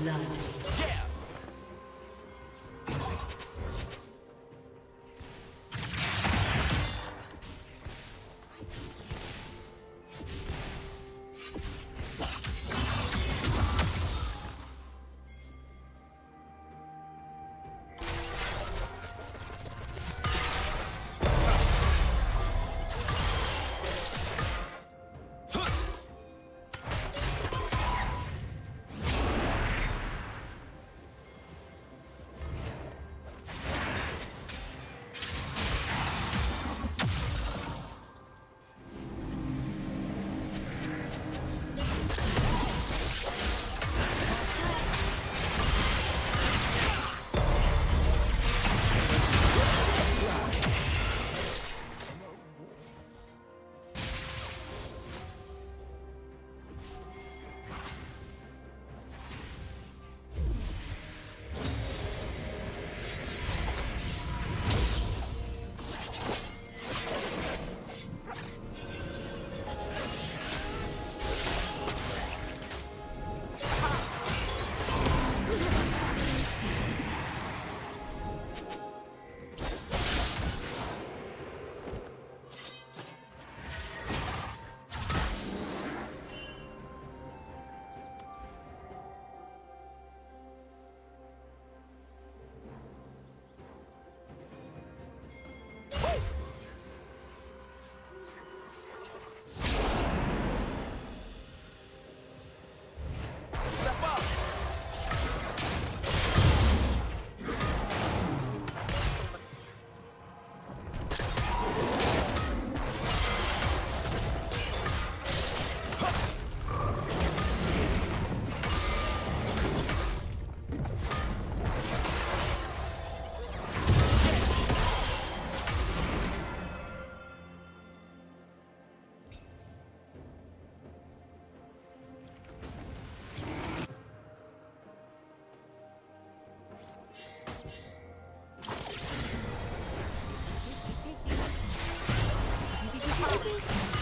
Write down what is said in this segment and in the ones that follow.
blood. Yeah. Blue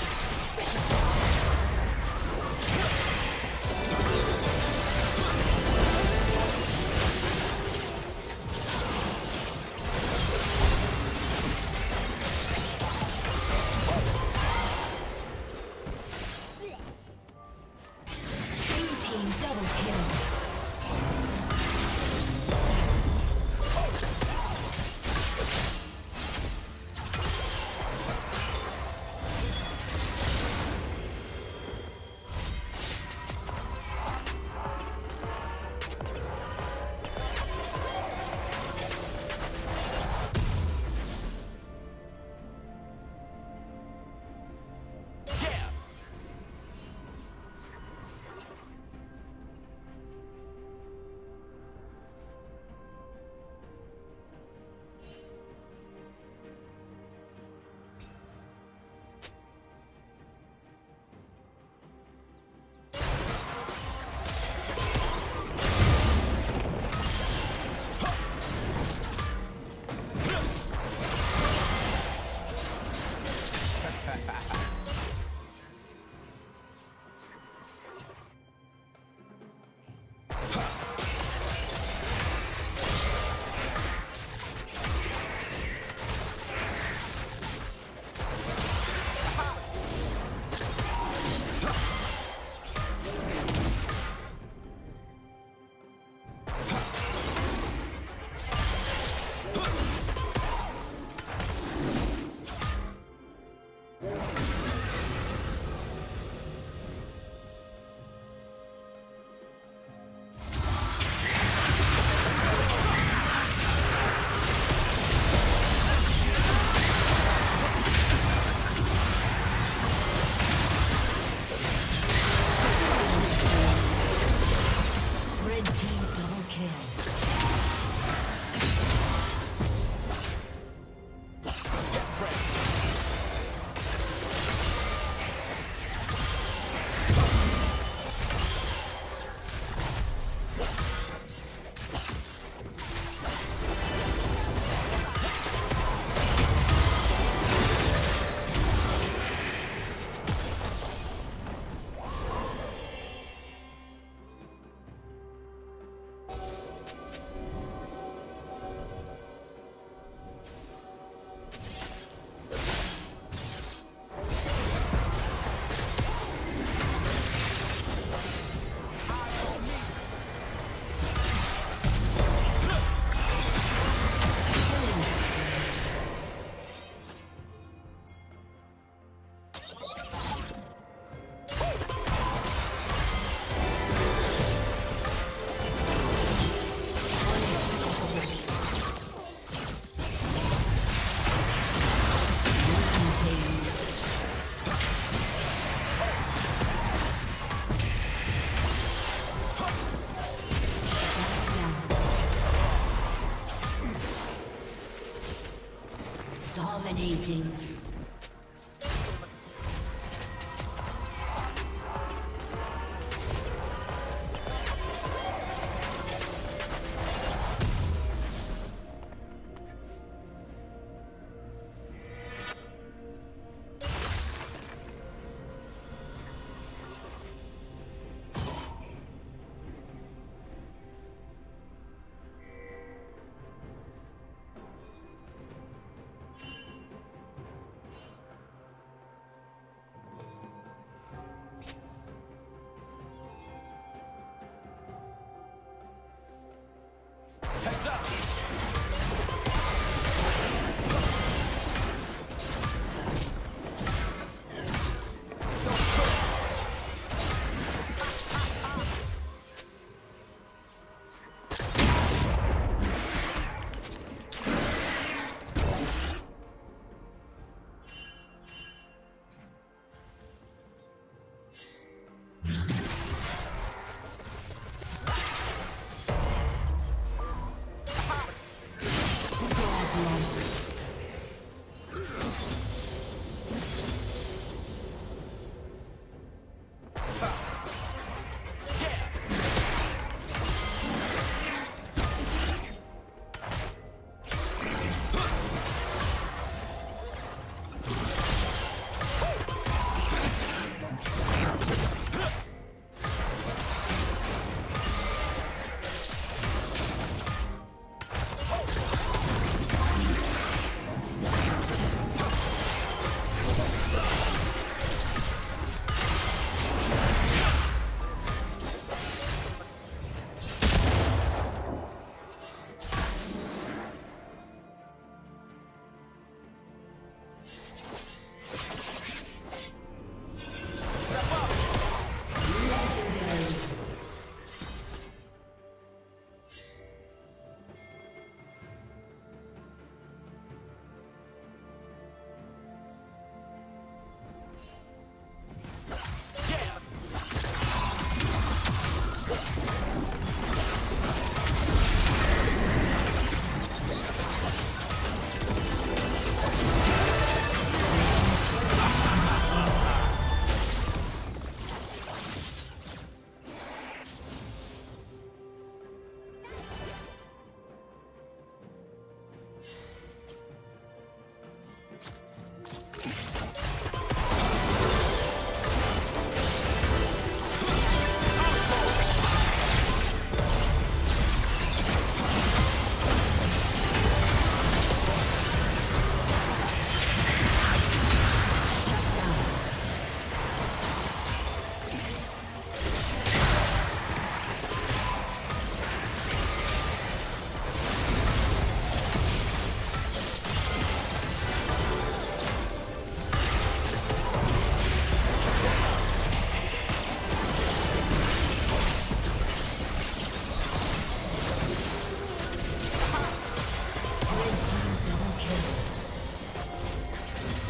Heads up.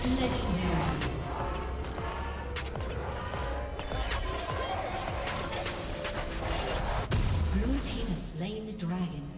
Legendary. Blue team has slain the dragon.